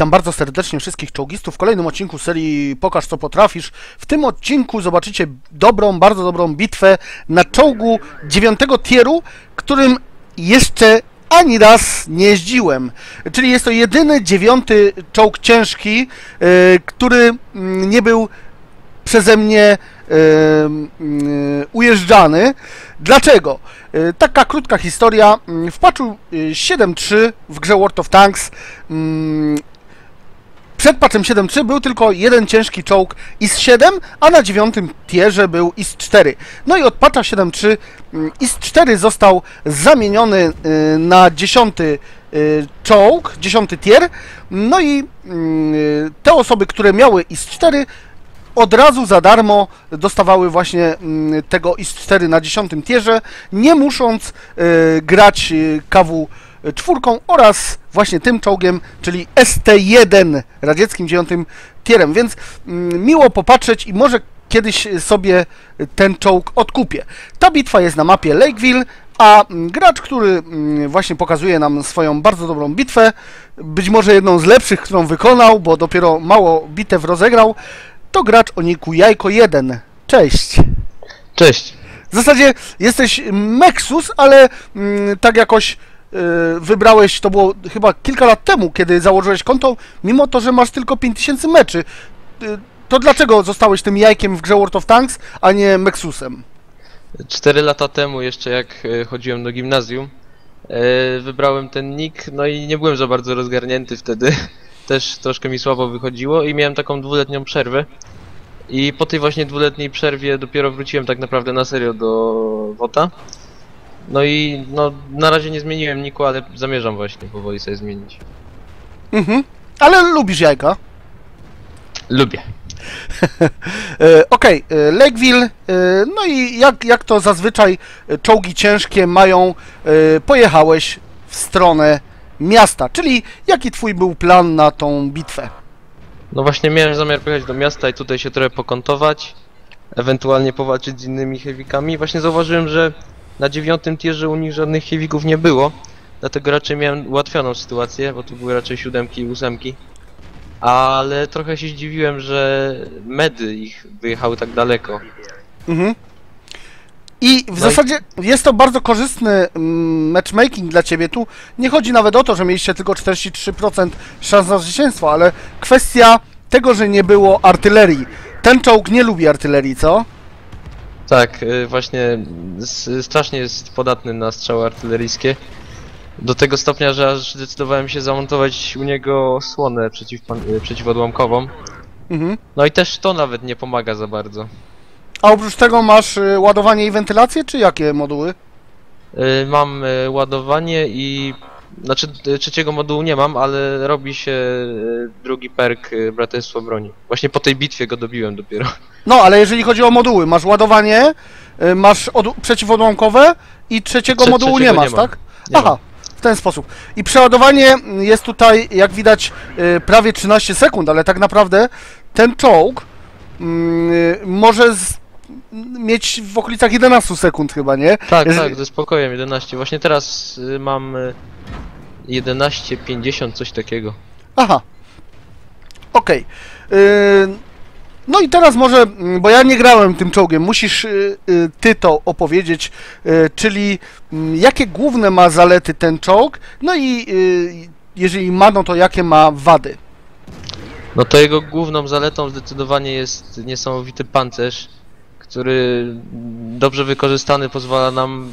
Witam bardzo serdecznie wszystkich czołgistów w kolejnym odcinku serii Pokaż co potrafisz. W tym odcinku zobaczycie dobrą, bardzo dobrą bitwę na czołgu dziewiątego tieru, którym jeszcze ani raz nie jeździłem. Czyli jest to jedyny dziewiąty czołg ciężki, yy, który mm, nie był przeze mnie e, mm, ujeżdżany. Dlaczego? E, Taka krótka historia. Mm, W patchu e, 7.3 w grze World of Tanks przed patchem 7.3 był tylko jeden ciężki czołg IS-7, a na dziewiątym tierze był IS-4. No i od patcha 7.3 mm, IS-4 został zamieniony y, na dziesiąty y, czołg, dziesiąty tier. No i mm, te osoby, które miały IS-4 od razu za darmo dostawały właśnie mm, tego IS-4 na 10 tierze, nie musząc y, grać KW czwórką oraz właśnie tym czołgiem, czyli ST-1 radzieckim 9 tierem, więc mm, miło popatrzeć i może kiedyś sobie ten czołg odkupię. Ta bitwa jest na mapie Lakeville, a mm, gracz, który mm, właśnie pokazuje nam swoją bardzo dobrą bitwę, być może jedną z lepszych, którą wykonał, bo dopiero mało bitew rozegrał, to gracz o niku Jajko1. Cześć! Cześć. W zasadzie jesteś Mexus, ale mm, tak jakoś wybrałeś, to było chyba kilka lat temu, kiedy założyłeś konto, mimo to, że masz tylko 5000 meczy. Y, to dlaczego zostałeś tym jajkiem w grze World of Tanks, a nie Mexusem? Cztery lata temu jeszcze jak e, chodziłem do gimnazjum, wybrałem ten nick, no i nie byłem za bardzo rozgarnięty wtedy. Też troszkę mi słabo wychodziło i miałem taką dwuletnią przerwę. I po tej właśnie dwuletniej przerwie dopiero wróciłem tak naprawdę na serio do WOTA. No i no na razie nie zmieniłem niku, ale zamierzam właśnie powoli sobie zmienić. Mhm. Ale lubisz jajka. Lubię. E, Okej, e, Lakeville, e, no i jak, jak to zazwyczaj czołgi ciężkie mają, pojechałeś w stronę miasta, czyli jaki twój był plan na tą bitwę? No właśnie miałem zamiar pojechać do miasta i tutaj się trochę pokontować, ewentualnie powalczyć z innymi heavikami. Właśnie zauważyłem, że na dziewiątym tierze u nich żadnych heavików nie było, dlatego raczej miałem ułatwioną sytuację, bo tu były raczej siódemki i ósemki. Ale trochę się zdziwiłem, że medy ich wyjechały tak daleko. Mhm. I w No i- zasadzie jest to bardzo korzystny mm, matchmaking dla ciebie. Tu nie chodzi nawet o to, że mieliście tylko 43% szans na zwycięstwo, ale kwestia tego, że nie było artylerii. Ten czołg nie lubi artylerii, co? Tak, y, właśnie strasznie jest podatny na strzały artyleryjskie. Do tego stopnia, że aż zdecydowałem się zamontować u niego słonę przeciw, y, przeciwodłamkową. Mhm. No i też to nawet nie pomaga za bardzo. A oprócz tego masz y, ładowanie i wentylację, czy jakie moduły? Mam ładowanie i... Znaczy y, trzeciego modułu nie mam, ale robi się y, drugi perk y, Braterstwo Broni. Właśnie po tej bitwie go dobiłem dopiero. No, ale jeżeli chodzi o moduły, masz ładowanie, masz od- przeciwodłamkowe i trzeciego Trze- modułu nie trzeciego masz, nie mam. tak? Nie Aha, w ten sposób. I przeładowanie jest tutaj, jak widać, prawie 13 sekund, ale tak naprawdę ten czołg mm, może z, mieć w okolicach 11 sekund chyba, nie? Tak, Jeżeli- tak, ze spokojem 11. Właśnie teraz mam 11.50, coś takiego. Aha. Okej. Yy, No i teraz może, mm, bo ja nie grałem tym czołgiem, musisz y, y, ty to opowiedzieć, y, czyli mm, jakie główne ma zalety ten czołg, no i jeżeli ma, no to jakie ma wady. No to jego główną zaletą zdecydowanie jest niesamowity pancerz, który dobrze wykorzystany pozwala nam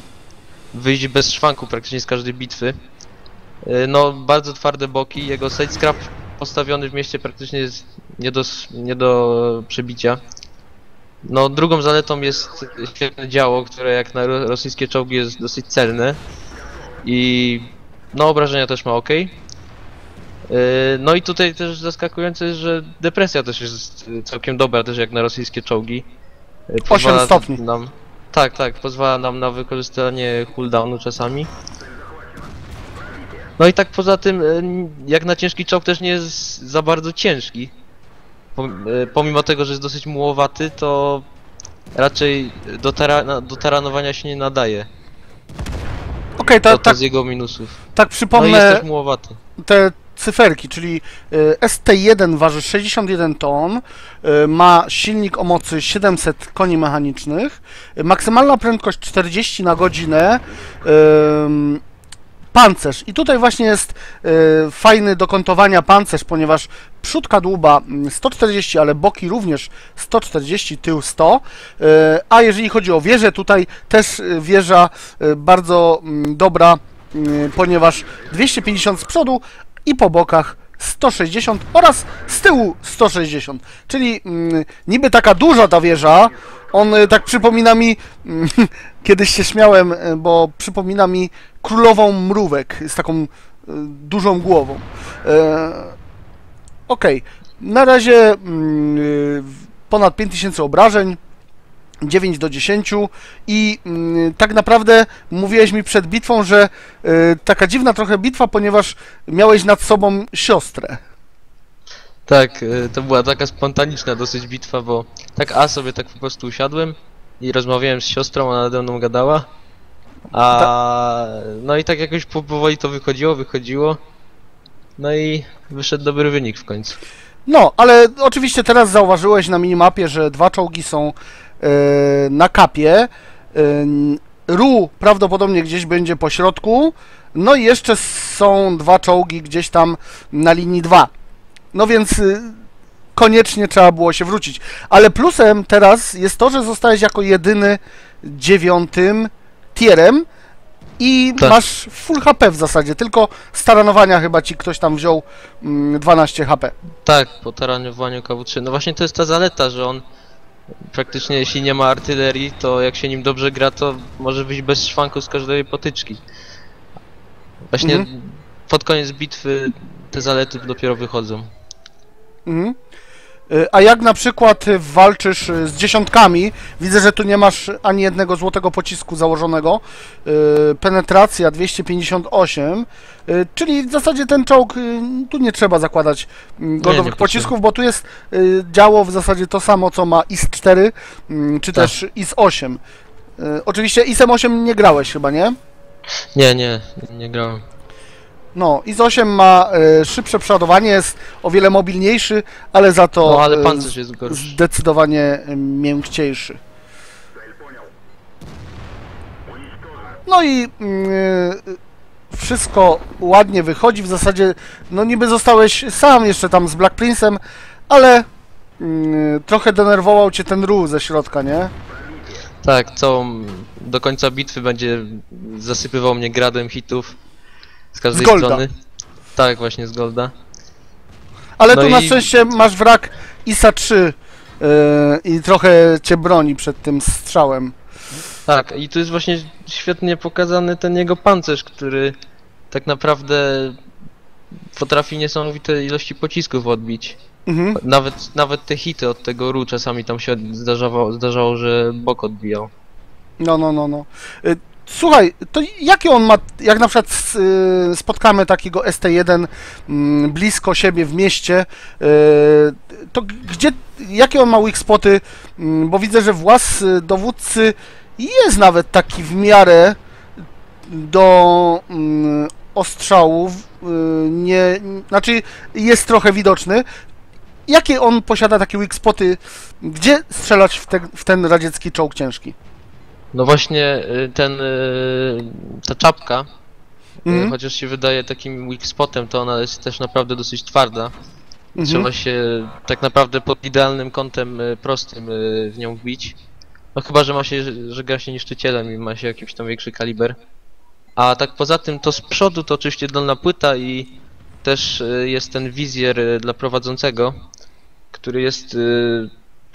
wyjść bez szwanku praktycznie z każdej bitwy. Yy, No bardzo twarde boki, jego side scrap postawiony w mieście praktycznie jest nie do, nie do przebicia. No drugą zaletą jest świetne działo, które jak na ro- rosyjskie czołgi jest dosyć celne i no obrażenia też ma ok. No i tutaj też zaskakujące jest, że depresja też jest y, całkiem dobra, też jak na rosyjskie czołgi. Yy, pozwala stopni. Nam, tak, tak, pozwala nam na wykorzystanie cooldownu czasami. No i tak poza tym, y, jak na ciężki czołg też nie jest za bardzo ciężki. Y, Pomimo tego, że jest dosyć mułowaty, to raczej do, tara do taranowania się nie nadaje. Okej, To, to, to tak, z jego minusów. tak No i przypomnę jest też mułowaty. te cyferki, czyli e, ST1 waży 61 ton, e, ma silnik o mocy 700 koni mechanicznych, e, maksymalna prędkość 40 na godzinę, pancerz. I tutaj właśnie jest e, fajny do kątowania pancerz, ponieważ przód kadłuba mm, 140, ale boki również 140, tył 100. E, a jeżeli chodzi o wieżę, tutaj też e, wieża bardzo mm, dobra, mm, ponieważ 250 z przodu i po bokach 160 oraz z tyłu 160. Czyli mm, niby taka duża ta wieża, on e, tak przypomina mi, mm, kiedyś się śmiałem, e, bo przypomina mi królową mrówek z taką e, dużą głową. Okej, na razie mm, ponad 5000 obrażeń. 9 do 10 i mm, tak naprawdę mówiłeś mi przed bitwą, że taka dziwna trochę bitwa, ponieważ miałeś nad sobą siostrę. Tak, y, to była taka spontaniczna dosyć bitwa, bo tak a sobie tak po prostu usiadłem i rozmawiałem z siostrą, ona nade mną gadała. A no i tak jakoś po- powoli to wychodziło, wychodziło. No i wyszedł dobry wynik w końcu. No, ale oczywiście teraz zauważyłeś na minimapie, że dwa czołgi są e, na kapie. E, Ru prawdopodobnie gdzieś będzie po środku. No i jeszcze są dwa czołgi gdzieś tam na linii 2. No więc y, koniecznie trzeba było się wrócić. Ale plusem teraz jest to, że zostałeś jako jedyny dziewiątym tierem i Tak. masz full HP w zasadzie. Tylko staranowania chyba ci ktoś tam wziął mm, 12 HP. Tak, po taranowaniu KW3. No właśnie to jest ta zaleta, że on praktycznie jeśli nie ma artylerii, to jak się nim dobrze gra, to może wyjść bez szwanku z każdej potyczki. Właśnie Mhm. pod koniec bitwy te zalety dopiero wychodzą. Mhm. Y, A jak na przykład y, walczysz y, z dziesiątkami, widzę, że tu nie masz ani jednego złotego pocisku założonego. Penetracja 258, y, czyli w zasadzie ten czołg, tu nie trzeba zakładać mm, goldowych nie pocisków, bo tu jest działo w zasadzie to samo, co ma IS-4, mm, czy Tak. też IS-8. Y, Oczywiście IS-8 nie grałeś chyba, nie? Nie, nie, nie grałem. No, IS-8 ma y, szybsze przeładowanie, jest o wiele mobilniejszy, ale za to No ale y, pancerz jest gorszy. zdecydowanie y, miękciejszy. No i mm, y, wszystko ładnie wychodzi. W zasadzie, no niby zostałeś sam jeszcze tam z Black Prince'em, ale mm, trochę denerwował cię ten ru ze środka, nie? Tak, całą do końca bitwy będzie zasypywał mnie gradem hitów z każdej Z Golda. strony. Tak, właśnie z Golda. Ale No tu na i- szczęście masz wrak ISA 3 y, i trochę cię broni przed tym strzałem. Tak, i tu jest właśnie świetnie pokazany ten jego pancerz, który tak naprawdę potrafi niesamowite ilości pocisków odbić. Mhm. Nawet, nawet te hity od tego ru czasami tam się zdarzało, zdarzało że bok odbijał. No, no, no, no. Y, Słuchaj, to jakie on ma, jak na przykład y, spotkamy takiego ST1 mm, blisko siebie w mieście, y, to gdzie, jakie on ma weak spoty, Mm, bo widzę, że włas y, dowódcy jest nawet taki w miarę do mm, ostrzałów, nie, znaczy jest trochę widoczny. Jakie on posiada takie weak spoty, gdzie strzelać w, te, w ten radziecki czołg ciężki? No właśnie y, ten, y, ta czapka, y, Mhm. chociaż się wydaje takim weak spotem, to ona jest też naprawdę dosyć twarda. Mhm. Trzeba się tak naprawdę pod idealnym kątem prostym w nią wbić. No chyba, że ma się, że- gra się niszczycielem i ma się jakiś tam większy kaliber. A tak poza tym to z przodu to oczywiście dolna płyta i też jest ten wizjer dla prowadzącego, który jest,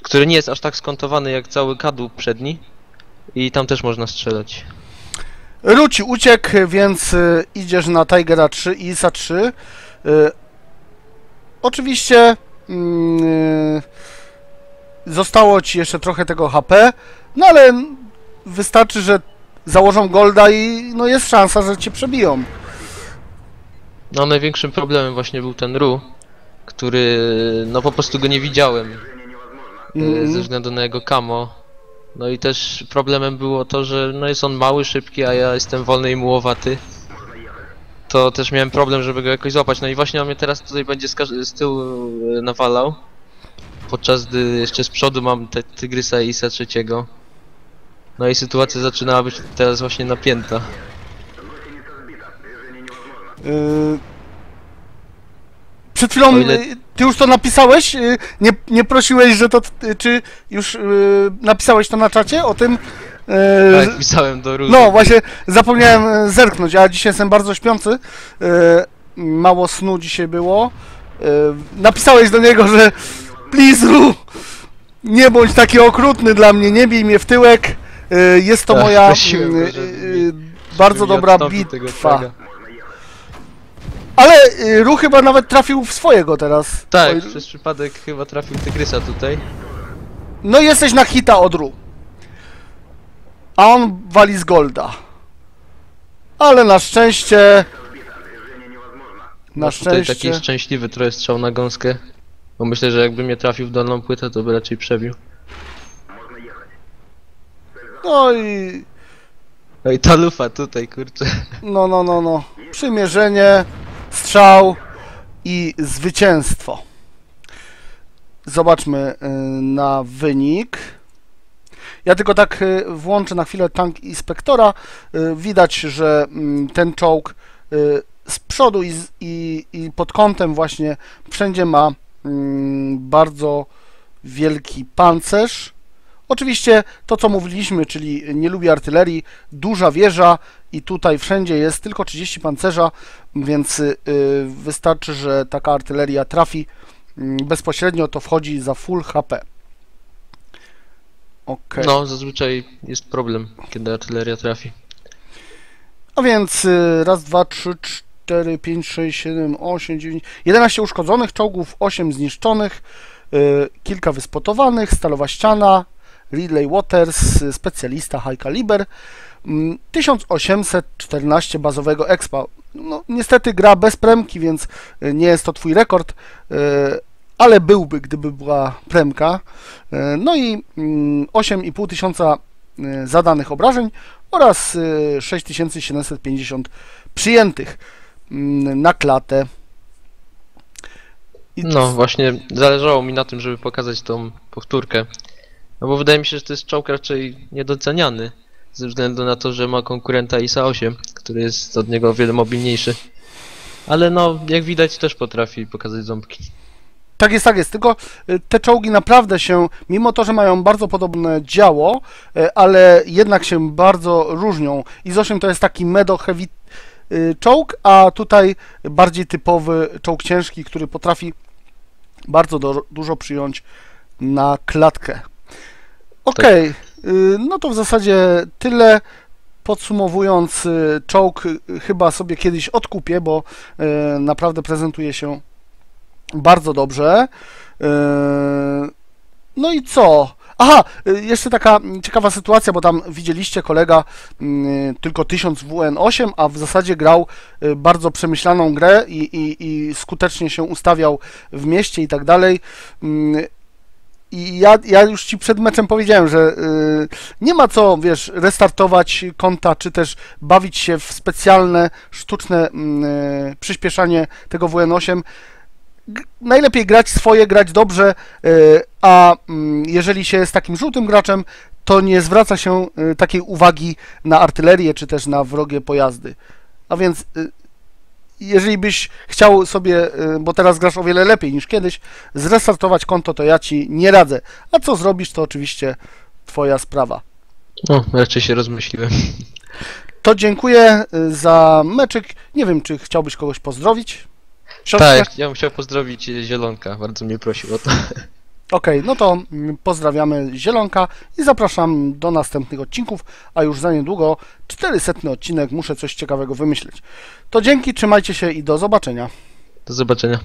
który nie jest aż tak skontowany jak cały kadłub przedni. I tam też można strzelać. Ruci uciekł, więc y, idziesz na Tigera 3 i ISA 3. Y, oczywiście mm, y, zostało ci jeszcze trochę tego HP, no ale wystarczy, że założą Golda i no jest szansa, że cię przebiją. No największym problemem właśnie był ten Ru, który no po prostu go nie widziałem. Mhm. ze względu na jego kamo. No i też problemem było to, że no jest on mały, szybki, a ja jestem wolny i mułowaty. to też miałem problem, żeby go jakoś złapać. No i właśnie on mnie teraz tutaj będzie z, z tyłu e, nawalał. Podczas gdy jeszcze z przodu mam te Tygrysa i Isa trzeciego. No i sytuacja zaczynała być teraz właśnie napięta. Yy, Przed chwilą, O ile- ty już to napisałeś? Yy, Nie, nie prosiłeś, że to, yy, czy już napisałeś to na czacie o tym? Tak, pisałem do Róży. No właśnie, zapomniałem zerknąć, a dzisiaj jestem bardzo śpiący. Mało snu dzisiaj było. Napisałeś do niego, że please Ru, nie bądź taki okrutny dla mnie, nie bij mnie w tyłek. Jest to Tak, moja prosiłem bardzo dobra bitwa. Ale y, Ru chyba nawet trafił w swojego teraz. Tak, Oj, przez przypadek chyba trafił Tygrysa tutaj. No i jesteś na hita od Ru. A on wali z Golda. Ale na szczęście... Na No tutaj taki szczęście... szczęśliwy trochę strzał na gąskę. Bo myślę, że jakby mnie trafił w dolną płytę, to by raczej przebił. No i... No i ta lufa tutaj, kurczę. No, no, no, no. Przymierzenie, strzał i zwycięstwo. Zobaczmy y, na wynik. Ja tylko tak y, włączę na chwilę tank inspektora. Y, Widać, że mm, ten czołg z przodu i, i, i pod kątem właśnie wszędzie ma mm, bardzo wielki pancerz. Oczywiście to, co mówiliśmy, czyli nie lubi artylerii, duża wieża i tutaj wszędzie jest tylko 30 pancerza, więc y, wystarczy, że taka artyleria trafi mm, bezpośrednio, to wchodzi za full HP. Okej. No, zazwyczaj jest problem, kiedy artyleria trafi. A więc y, raz, dwa, trzy, cztery, pięć, sześć, siedem, osiem, dziewięć, 11 uszkodzonych czołgów, 8 zniszczonych, y, kilka wyspotowanych, stalowa ściana, Ridley Waters, specjalista high caliber, mm, 1814 bazowego expa. No, niestety gra bez premki, więc y, nie jest to twój rekord, y, ale byłby, gdyby była premka. Y, No i mm, 8,5 tysiąca y, zadanych obrażeń oraz y, 6750 przyjętych mm, na klatę. I No, właśnie zależało mi na tym, żeby pokazać tą powtórkę. No bo wydaje mi się, że to jest czołg raczej niedoceniany. Ze względu na to, że ma konkurenta ISA 8, który jest od niego o wiele mobilniejszy. Ale no, jak widać też potrafi pokazać ząbki. Tak jest, tak jest. Tylko y, te czołgi naprawdę się, mimo to, że mają bardzo podobne działo, y, ale jednak się bardzo różnią. IS-8 to jest taki medo heavy y, czołg, a tutaj bardziej typowy czołg ciężki, który potrafi bardzo do, dużo przyjąć na klatkę. Okej, y, no to w zasadzie tyle. Podsumowując, y, czołg y, chyba sobie kiedyś odkupię, bo y, naprawdę prezentuje się bardzo dobrze. No i co? Aha, jeszcze taka mm, ciekawa sytuacja, bo tam widzieliście kolega mm, tylko 1000 WN8, a w zasadzie grał bardzo przemyślaną grę i, i, i skutecznie się ustawiał w mieście i tak dalej. I ja, ja już ci przed meczem powiedziałem, że y, nie ma co, wiesz, restartować konta, czy też bawić się w specjalne, sztuczne mm, y, przyspieszanie tego WN8 g- najlepiej grać swoje, grać dobrze, y, a mm, jeżeli się jest takim żółtym graczem, to nie zwraca się y, takiej uwagi na artylerię czy też na wrogie pojazdy. A więc y, jeżeli byś chciał sobie, y, bo teraz grasz o wiele lepiej niż kiedyś, zrestartować konto, to ja ci nie radzę. A co zrobisz, to oczywiście twoja sprawa. No, raczej się rozmyśliłem. To dziękuję y, za meczyk. Nie wiem, czy chciałbyś kogoś pozdrowić? Siostrę? Tak, ja bym chciał pozdrowić Zielonka, bardzo mnie prosił o to. Okej, no to mm, pozdrawiamy Zielonka i zapraszam do następnych odcinków, a już za niedługo 400 odcinek, muszę coś ciekawego wymyśleć. To dzięki, trzymajcie się i do zobaczenia. Do zobaczenia.